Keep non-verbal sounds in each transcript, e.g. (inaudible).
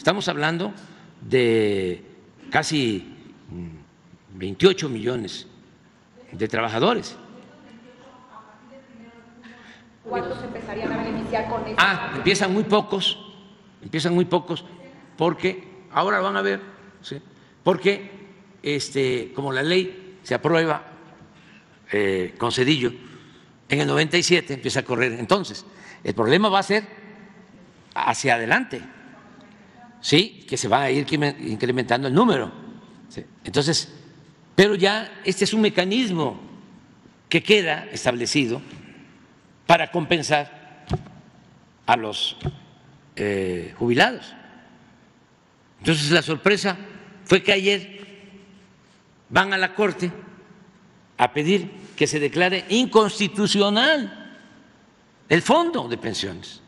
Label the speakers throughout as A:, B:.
A: estamos hablando de casi 28 millones de trabajadores.
B: ¿Cuántos empezarían a beneficiar con esto?
A: Ah, empiezan muy pocos, empiezan muy pocos, porque ahora van a ver, ¿sí? porque este, como la ley se aprueba eh, con Cedillo, en el 97 empieza a correr. Entonces, el problema va a ser hacia adelante, sí, que se va a ir incrementando el número. Entonces, pero ya este es un mecanismo que queda establecido para compensar a los eh, jubilados. Entonces la sorpresa fue que ayer van a la Corte a pedir que se declare inconstitucional el fondo de pensiones.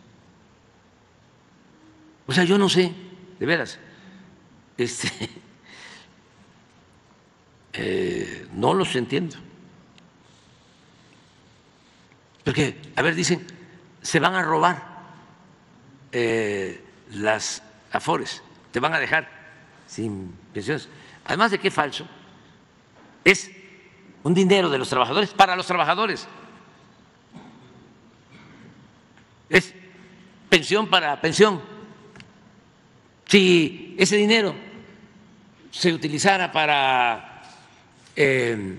A: O sea, yo no sé, de veras, este, (laughs) eh, no los entiendo. Porque, a ver, dicen, se van a robar eh, las afores, te van a dejar sin pensiones. Además de que es falso, es un dinero de los trabajadores para los trabajadores. Es pensión para pensión. Si ese dinero se utilizara para eh,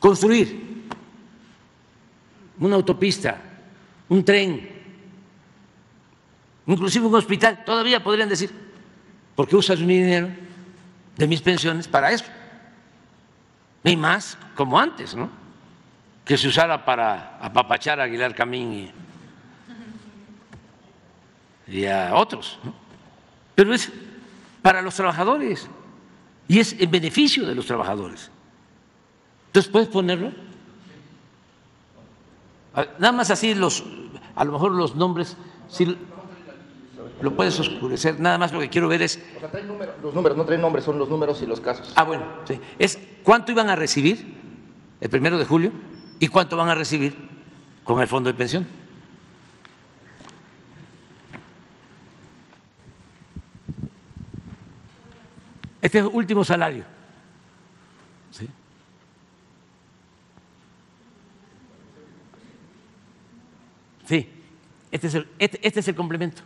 A: construir una autopista, un tren, inclusive un hospital, todavía podrían decir, ¿por qué usas mi dinero de mis pensiones para eso? Ni más como antes, ¿no? Que se usara para apapachar a Aguilar Camín y, a otros, ¿no? Pero es para los trabajadores y es en beneficio de los trabajadores. Entonces, ¿puedes ponerlo? Nada más así los, a lo mejor los nombres, si lo puedes oscurecer, nada más lo que quiero ver es...
C: O sea, los números, no traen nombres, son los números y los casos.
A: Ah, bueno, sí. Es cuánto iban a recibir el primero de julio y cuánto van a recibir con el fondo de pensión. Este es el último salario. ¿Sí? Sí, este es el, este, este es el complemento.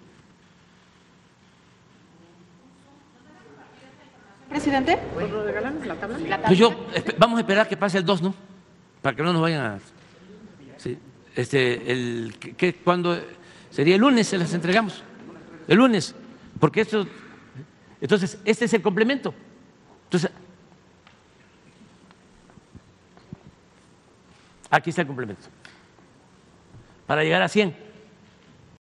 B: Presidente.
A: Pues yo, vamos a esperar que pase el 2, ¿no? Para que no nos vayan a... Sí, este, el, que, cuando sería el lunes se las entregamos. El lunes. Porque esto... Entonces, este es el complemento. Entonces, aquí está el complemento. Para llegar a 100.